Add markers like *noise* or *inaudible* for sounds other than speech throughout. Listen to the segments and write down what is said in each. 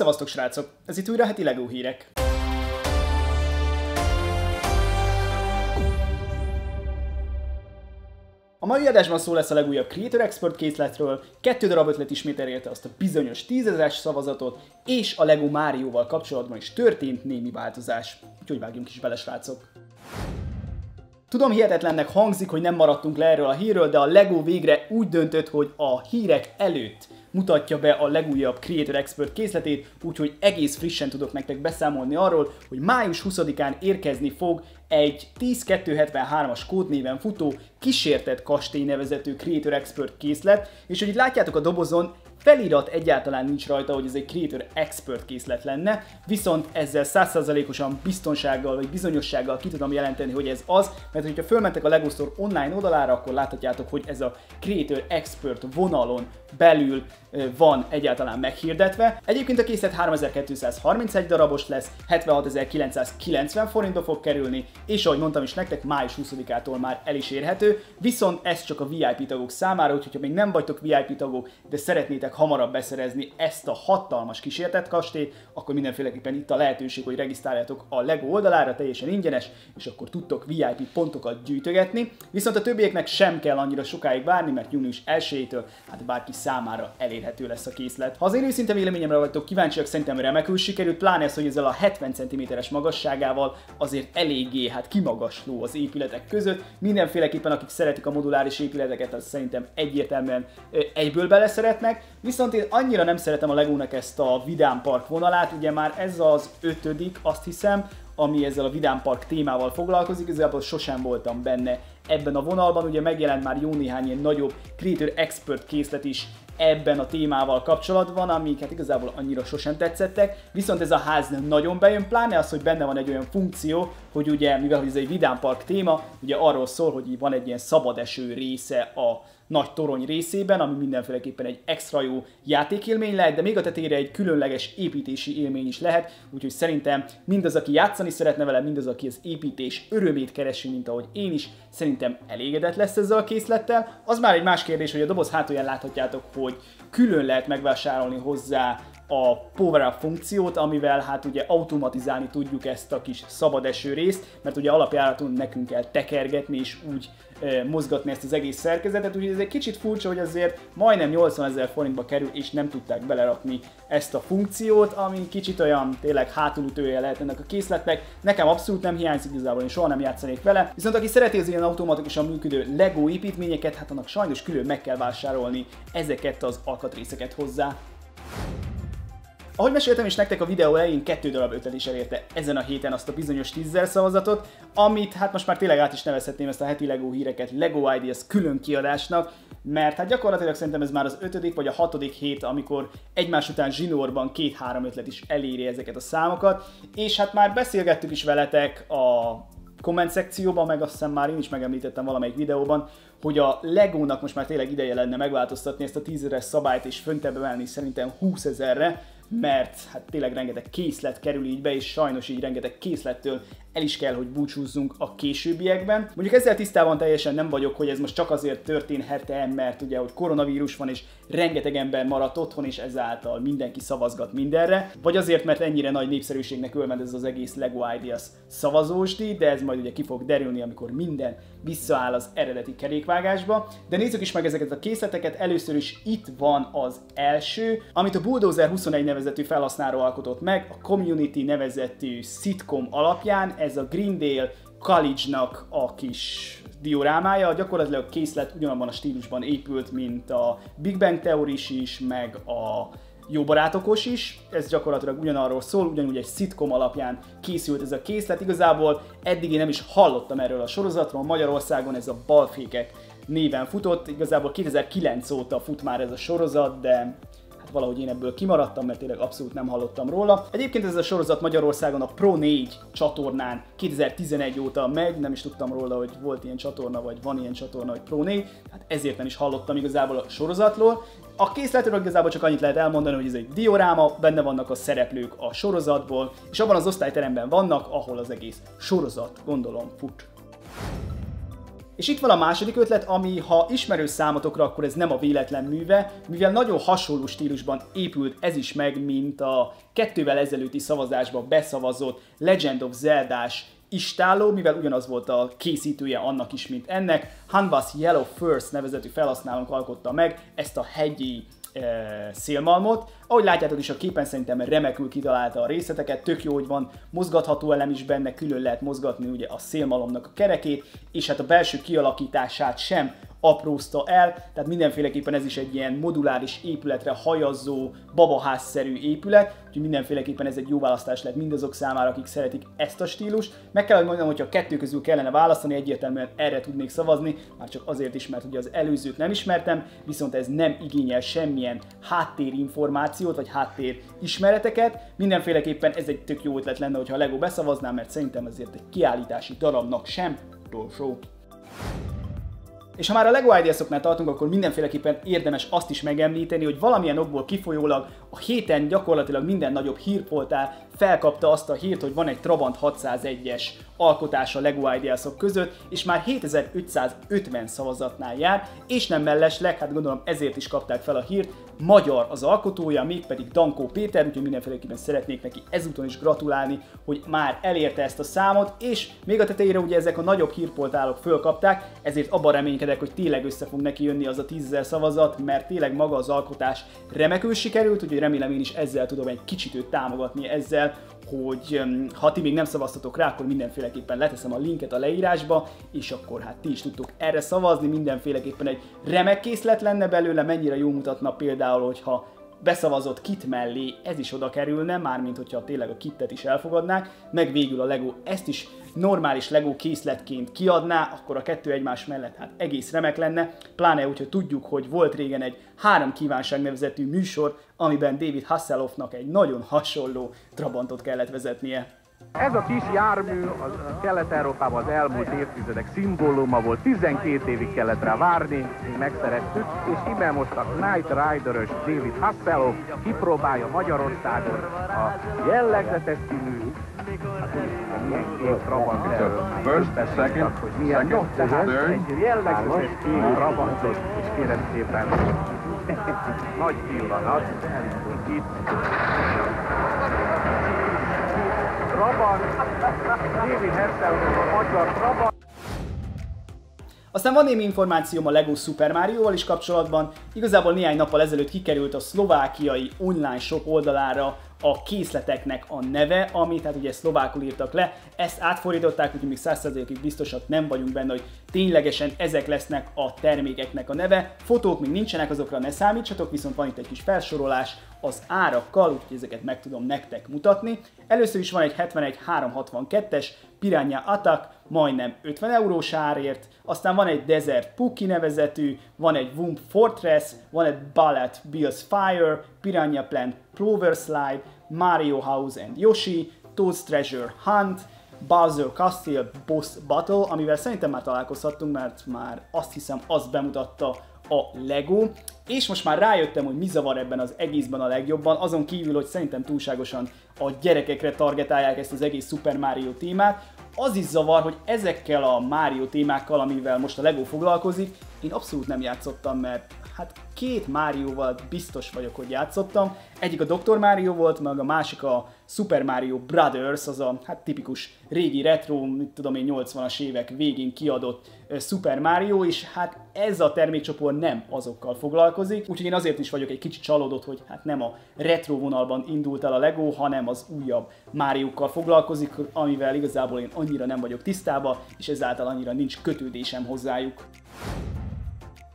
Szevasztok srácok! Ez itt újra heti LEGO hírek. A mai adásban szó lesz a legújabb Creator Expert készletről, kettő darab ötlet ismét elérte azt a bizonyos tízezes szavazatot, és a Lego Márióval kapcsolatban is történt némi változás. Úgyhogy vágjunk is bele, srácok! Tudom, hihetetlennek hangzik, hogy nem maradtunk le erről a hírről, de a LEGO végre úgy döntött, hogy a hírek előtt mutatja be a legújabb Creator Expert készletét, úgyhogy egész frissen tudok nektek beszámolni arról, hogy május 20-án érkezni fog egy 10273-as kódnéven futó kísértett kastély nevezetű Creator Expert készlet, és hogy itt látjátok a dobozon, felirat egyáltalán nincs rajta, hogy ez egy Creator Expert készlet lenne, viszont ezzel 100%-osan biztonsággal vagy bizonyossággal ki tudom jelenteni, hogy ez az, mert hogyha fölmentek a LEGO Store online oldalára, akkor láthatjátok, hogy ez a Creator Expert vonalon belül van egyáltalán meghirdetve. Egyébként a készlet 3231 darabos lesz, 76.990 forintba fog kerülni, és ahogy mondtam is nektek, május 20-ától már el is érhető, viszont ez csak a VIP tagok számára, úgyhogy ha még nem vagytok VIP tagok, de szeretnétek hamarabb beszerezni ezt a hatalmas kísértett kastélyt, akkor mindenféleképpen itt a lehetőség, hogy regisztráljátok a LEGO oldalára, teljesen ingyenes, és akkor tudtok VIP pontokat gyűjtögetni. Viszont a többieknek sem kell annyira sokáig várni, mert június 1-től hát bárki számára elérhető lesz a készlet. Ha az én őszinte véleményemre vagytok kíváncsiak, szerintem remekül sikerült, pláne ez, hogy ezzel a 70 cm-es magasságával azért eléggé hát kimagasló az épületek között. Mindenféleképpen akik szeretik a moduláris épületeket, az szerintem egyértelműen egyből beleszeretnek. Viszont én annyira nem szeretem a Legónak ezt a Vidám Park vonalát, ugye már ez az ötödik, azt hiszem, ami ezzel a Vidám Park témával foglalkozik, igazából sosem voltam benne ebben a vonalban, ugye megjelent már jó néhány ilyen nagyobb Creator Expert készlet is ebben a témával kapcsolatban, amik hát igazából annyira sosem tetszettek, viszont ez a ház nagyon bejön, pláne az, hogy benne van egy olyan funkció, hogy ugye, mivel ez egy Vidám Park téma, ugye arról szól, hogy van egy ilyen szabad eső része a nagy torony részében, ami mindenféleképpen egy extra jó játékélmény lehet, de még a tetére egy különleges építési élmény is lehet, úgyhogy szerintem mindaz, aki játszani szeretne vele, mindaz, aki az építés örömét keresi, mint ahogy én is, szerintem elégedett lesz ezzel a készlettel. Az már egy más kérdés, hogy a doboz hátulján láthatjátok, hogy külön lehet megvásárolni hozzá a Power Up funkciót, amivel hát ugye automatizálni tudjuk ezt a kis szabad eső részt, mert ugye alapjáraton nekünk kell tekergetni és úgy mozgatni ezt az egész szerkezetet, úgyhogy ez egy kicsit furcsa, hogy azért majdnem 80 ezer forintba kerül, és nem tudták belerakni ezt a funkciót, ami kicsit olyan tényleg hátulütője lehet ennek a készletnek. Nekem abszolút nem hiányzik, igazából én soha nem játszanék vele. Viszont aki szereti az ilyen automatikusan működő Lego építményeket, hát annak sajnos külön meg kell vásárolni ezeket az alkatrészeket hozzá. Ahogy meséltem is nektek a videó elején, kettő darab ötlet is elérte ezen a héten azt a bizonyos 10 szavazatot, amit hát most már tényleg át is nevezhetném ezt a heti LEGO híreket LEGO Ideas külön kiadásnak, mert hát gyakorlatilag szerintem ez már az ötödik vagy a hatodik hét, amikor egymás után zsinórban két-három ötlet is eléri ezeket a számokat, és hát már beszélgettük is veletek a komment szekcióban, meg azt hiszem már én is megemlítettem valamelyik videóban, hogy a Legónak most már tényleg ideje lenne megváltoztatni ezt a 10 szabályt és föntebb emelni szerintem 20 ezerre, mert hát tényleg rengeteg készlet kerül így be, és sajnos így rengeteg készlettől el is kell, hogy búcsúzzunk a későbbiekben. Mondjuk ezzel tisztában teljesen nem vagyok, hogy ez most csak azért történhet-e, mert ugye, hogy koronavírus van, és rengeteg ember maradt otthon, és ezáltal mindenki szavazgat mindenre, vagy azért, mert ennyire nagy népszerűségnek ölmed ez az egész Lego Ideas szavazósdi, de ez majd ugye ki fog derülni, amikor minden visszaáll az eredeti kerékvágásba. De nézzük is meg ezeket a készleteket. Először is itt van az első, amit a Bulldozer 21 nevezetű felhasználó alkotott meg, a Community nevezetű sitcom alapján. Ez a Greendale College-nak a kis diorámája, gyakorlatilag a készlet ugyanabban a stílusban épült, mint a Big Bang Theory is, meg a jó barátokos is, ez gyakorlatilag ugyanarról szól, ugyanúgy egy szitkom alapján készült ez a készlet. Igazából eddig én nem is hallottam erről a sorozatról, Magyarországon ez a balfékek néven futott, igazából 2009 óta fut már ez a sorozat, de valahogy én ebből kimaradtam, mert tényleg abszolút nem hallottam róla. Egyébként ez a sorozat Magyarországon a Pro 4 csatornán 2011 óta megy, nem is tudtam róla, hogy volt ilyen csatorna, vagy van ilyen csatorna, hogy Pro 4, hát ezért nem is hallottam igazából a sorozatról. A készletről igazából csak annyit lehet elmondani, hogy ez egy dioráma, benne vannak a szereplők a sorozatból, és abban az osztályteremben vannak, ahol az egész sorozat, gondolom, fut. És itt van a második ötlet, ami ha ismerős számotokra, akkor ez nem a véletlen műve, mivel nagyon hasonló stílusban épült ez is meg, mint a kettővel ezelőtti szavazásban beszavazott Legend of Zelda-s istáló, mivel ugyanaz volt a készítője annak is, mint ennek. Hanvas Yellow First nevezetű felhasználónk alkotta meg ezt a hegyi szélmalmot. Ahogy látjátok is a képen szerintem remekül kitalálta a részleteket, tök jó, hogy van mozgatható elem is benne, külön lehet mozgatni ugye a szélmalomnak a kerekét, és hát a belső kialakítását sem aprózta el, tehát mindenféleképpen ez is egy ilyen moduláris épületre hajazó, babaházszerű épület, úgyhogy mindenféleképpen ez egy jó választás lehet mindazok számára, akik szeretik ezt a stílust. Meg kell, hogy mondjam, hogy a kettő közül kellene választani, egyértelműen erre tudnék szavazni, már csak azért is, mert ugye az előzőt nem ismertem, viszont ez nem igényel semmilyen háttérinformációt, vagy háttér ismereteket. Mindenféleképpen ez egy tök jó ötlet lenne, hogyha a Lego beszavazná, mert szerintem ezért egy kiállítási darabnak sem utolsó. És ha már a LEGO Ideasoknál tartunk, akkor mindenféleképpen érdemes azt is megemlíteni, hogy valamilyen okból kifolyólag a héten gyakorlatilag minden nagyobb hírpoltál felkapta azt a hírt, hogy van egy Trabant 601-es alkotása a LEGO Ideasok között, és már 7550 szavazatnál jár, és nem mellesleg, hát gondolom ezért is kapták fel a hírt, magyar az alkotója, mégpedig Dankó Péter, úgyhogy mindenféleképpen szeretnék neki ezúton is gratulálni, hogy már elérte ezt a számot, és még a tetejére ugye ezek a nagyobb hírportálok fölkapták, ezért abban reménykedek, hogy tényleg össze fog neki jönni az a 10.000 szavazat, mert tényleg maga az alkotás remekül sikerült, úgyhogy remélem én is ezzel tudom egy kicsit őt támogatni ezzel, hogy ha ti még nem szavaztatok rá, akkor mindenféleképpen leteszem a linket a leírásba, és akkor hát ti is tudtok erre szavazni, mindenféleképpen egy remek készlet lenne belőle, mennyire jó mutatna például, hogyha beszavazott kit mellé ez is oda kerülne, mármint hogyha tényleg a kittet is elfogadnák, meg végül a Lego ezt is normális Lego készletként kiadná, akkor a kettő egymás mellett hát egész remek lenne, pláne úgy, hogy tudjuk, hogy volt régen egy három kívánság nevezetű műsor, amiben David Hasselhoffnak egy nagyon hasonló Trabantot kellett vezetnie. Ez a kis jármű az Kelet-Európában az elmúlt évtizedek szimbóluma volt, 12 évig kellett rá várni, még megszereztük, és ime most a Knight Rider-ös David Hasselhoff kipróbálja Magyarországon a jellegzetes színű milyen kék First, second, hogy milyen second, tehát egy jellegzetes kék Trabantot, és kérem szépen *laughs* nagy pillanat, itt Trabant, Aztán van némi információm a Lego Super Mario-val is kapcsolatban. Igazából néhány nappal ezelőtt kikerült a szlovákiai online shop oldalára a készleteknek a neve, amit hát ugye szlovákul írtak le, ezt átfordították, úgyhogy még 100%-ig biztosak nem vagyunk benne, hogy ténylegesen ezek lesznek a termékeknek a neve. Fotók még nincsenek, azokra ne számítsatok, viszont van itt egy kis felsorolás az árakkal, úgyhogy ezeket meg tudom nektek mutatni. Először is van egy 71362-es Piranha Attack, majdnem 50 eurós árért, aztán van egy Desert Puki nevezetű, van egy Wump Fortress, van egy Ballet Bills Fire, Piranha Plant Plover Slide, Mario House and Yoshi, Toad's Treasure Hunt, Bowser Castle Boss Battle, amivel szerintem már találkozhattunk, mert már azt hiszem azt bemutatta a Lego, és most már rájöttem, hogy mi zavar ebben az egészben a legjobban, azon kívül, hogy szerintem túlságosan a gyerekekre targetálják ezt az egész Super Mario témát, az is zavar, hogy ezekkel a Mario témákkal, amivel most a Lego foglalkozik, én abszolút nem játszottam, mert hát két Mario-val biztos vagyok, hogy játszottam. Egyik a Dr. Mario volt, meg a másik a Super Mario Brothers, az a hát tipikus régi retro, mit tudom én, 80-as évek végén kiadott Super Mario, és hát ez a termékcsoport nem azokkal foglalkozik, úgyhogy én azért is vagyok egy kicsit csalódott, hogy hát nem a retro vonalban indult el a Lego, hanem az újabb Mario-kkal foglalkozik, amivel igazából én annyira nem vagyok tisztában, és ezáltal annyira nincs kötődésem hozzájuk.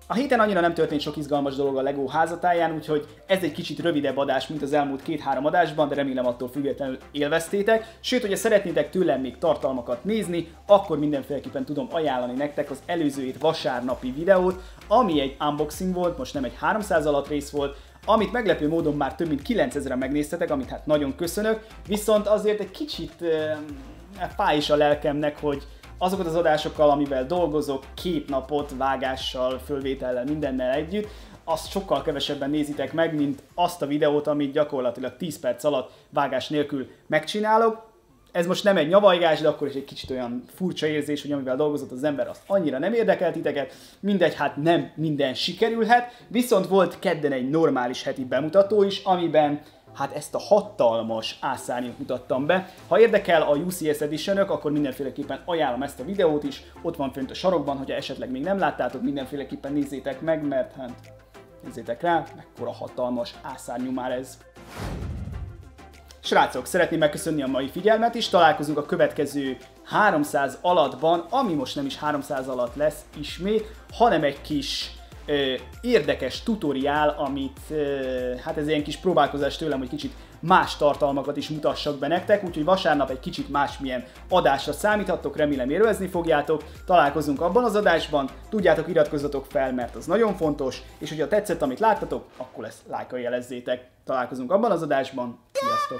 A héten annyira nem történt sok izgalmas dolog a LEGO házatáján, úgyhogy ez egy kicsit rövidebb adás, mint az elmúlt két-három adásban, de remélem attól függetlenül élveztétek. Sőt, hogyha szeretnétek tőlem még tartalmakat nézni, akkor mindenféleképpen tudom ajánlani nektek az előző hét vasárnapi videót, ami egy unboxing volt, most nem egy 300 alatt rész volt, amit meglepő módon már több mint 9000-en megnéztetek, amit hát nagyon köszönök, viszont azért egy kicsit uh, fáj is a lelkemnek, hogy azokat az adásokkal, amivel dolgozok, két napot vágással, fölvétellel, mindennel együtt, azt sokkal kevesebben nézitek meg, mint azt a videót, amit gyakorlatilag 10 perc alatt vágás nélkül megcsinálok. Ez most nem egy nyavajgás, de akkor is egy kicsit olyan furcsa érzés, hogy amivel dolgozott az ember, azt annyira nem érdekelt titeket. Mindegy, hát nem minden sikerülhet, viszont volt kedden egy normális heti bemutató is, amiben hát ezt a hatalmas ászárnyat mutattam be. Ha érdekel a UCS edition akkor mindenféleképpen ajánlom ezt a videót is, ott van fönt a sarokban, hogyha esetleg még nem láttátok, mindenféleképpen nézzétek meg, mert hát nézzétek rá, mekkora hatalmas ászárnyú már ez. Srácok, szeretném megköszönni a mai figyelmet is, találkozunk a következő 300 alattban, ami most nem is 300 alatt lesz ismét, hanem egy kis ö, érdekes tutoriál, amit ö, hát ez ilyen kis próbálkozás tőlem, hogy kicsit más tartalmakat is mutassak be nektek, úgyhogy vasárnap egy kicsit másmilyen adásra számíthattok, remélem élvezni fogjátok. Találkozunk abban az adásban, tudjátok iratkozzatok fel, mert az nagyon fontos, és hogyha tetszett, amit láttatok, akkor ezt lájkkal jelezzétek. Találkozunk abban az adásban, sziasztok!